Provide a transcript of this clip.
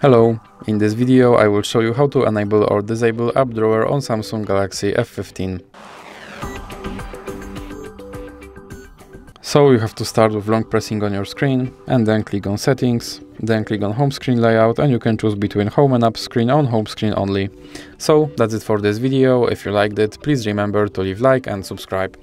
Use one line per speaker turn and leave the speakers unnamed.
Hello, in this video I will show you how to enable or disable app drawer on Samsung Galaxy F15. So you have to start with long pressing on your screen and then click on settings, then click on home screen layout and you can choose between home and app screen on home screen only. So that's it for this video, if you liked it please remember to leave like and subscribe.